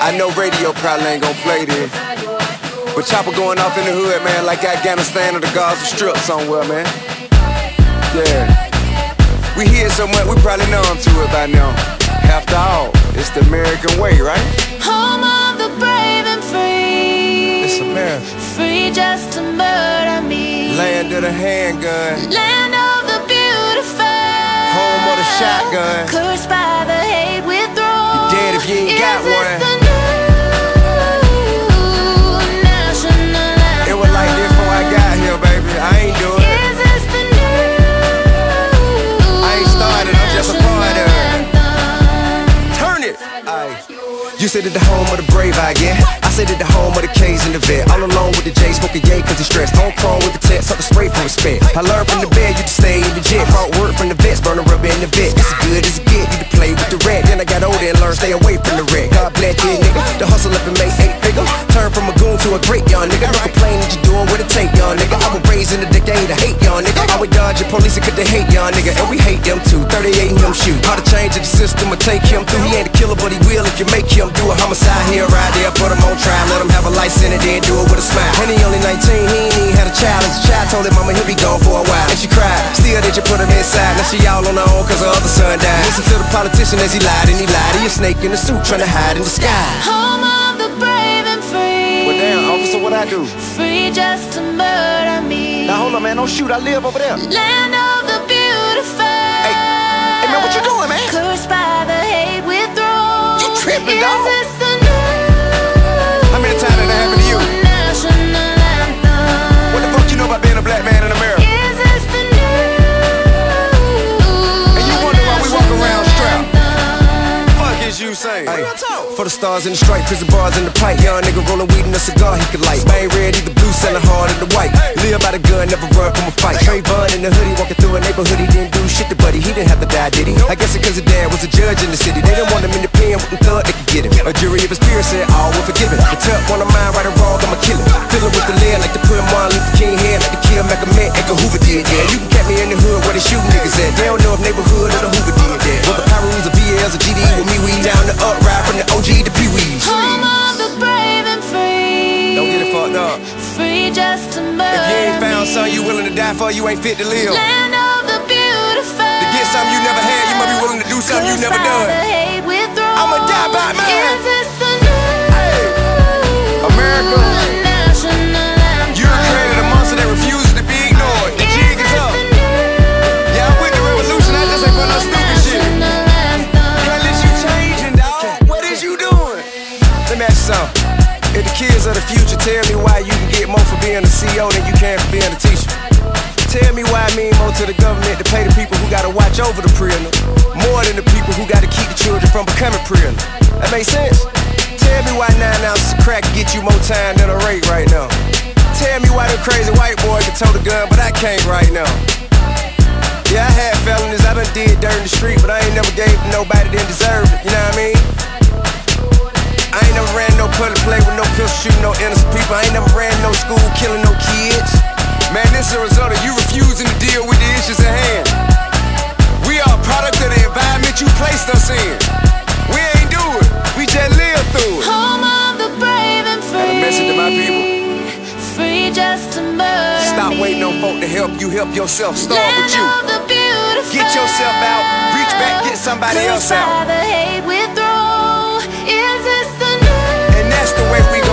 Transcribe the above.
I know radio probably ain't gonna play this. But Chopper going off in the hood, man, like Afghanistan or the Gaza Strip somewhere, man. Yeah. We hear so much, we probably know him to it by now. After all, it's the American way, right? Home of the brave and free. It's America. Free just to murder me. Land of the handgun. Land of the beautiful. Home of the shotgun. Cursed by the hate we throw. Dead if you ain't got one. It the home of the brave, I get. I said it the home of the K's and the vet. All alone with the J, smoking yay cause he stressed. Home chrome with the text, up the spray for respect. I learned from the bed, you to stay in the jet. Brought word from the vets, burn a rubber in the vet. Is good as it get, you to play with the red. Then I got older and learned stay away from the red. God bless you, nigga. The hustle up and make eight figure. Turn from a goon to a great young nigga. Don't complain that you the police cause they hate young nigga. And we hate them too. 38 and him shoot. How to change the system or take him through. He ain't a killer, but he will if you make him do a homicide here, right there. Put him on trial, let him have a life sentence, then do it with a smile. And he only 19, he ain't even had a child. A child told him, mama he'll be gone for a while. And she cried, still did you put him inside? Now she all on her own cause her other son died. Listen to the politician as he lied and he lied. He a snake in a suit trying to hide in the sky. I do? Free just to murder me. Now hold on, man, don't shoot. I live over there. Land of the beautiful. Hey, hey, man, what you doing, man? Cursed fuck is you saying? For the stars in the stripe, prison bars in the pipe. Young nigga rolling weed in a cigar he could light. Spain red, either blue, selling hard in the white. Live by the gun, never run from a fight. Trayvon in the hoodie, walking through a neighborhood, he didn't do shit to buddy. He didn't have to die, did he? I guess it cause his dad was a judge in the city. They didn't want him in the pen, wouldn't thought they could get him. A jury of his peers said all were forgiven. The tuck on the mind, right or wrong, I'ma kill him. Fill Filling with the lead like to put Martin Luther King head, like to kill Malcolm X, Edgar Hoover did. Yeah, the OG to Pee Wee's. Home of the brave and free. Don't get it fucked up. Free just to murder If you ain't found me. something you willing to die for, you ain't fit to live. Land of the beautiful. To get something you never had, you might be willing to do something you never done. I'ma die by mine. Me ask. If the kids of the future tell me why you can get more for being a CEO than you can for being a teacher. Tell me why I mean more to the government to pay the people who gotta watch over the prisoner more than the people who gotta keep the children from becoming prisoner. That makes sense? Tell me why nine ounces of crack get you more time than a rate right now. Tell me why them crazy white boys can tote a gun, but I can't right now. Yeah, I had felonies, I done did dirt in the street, but I ain't never gave to nobody that deserved no pistol shooting no innocent people. I ain't never ran no school killing no kids. Man, this is a result of you refusing to deal with the issues at hand. We are a product of the environment you placed us in. We ain't do it, we just live through it. Home of the brave and free. Got a message to my people. Free just to murder Stop waiting on folk to help you, help yourself. Start Land with you. of the beautiful. Get yourself out, reach back, get somebody else out. the hate we where we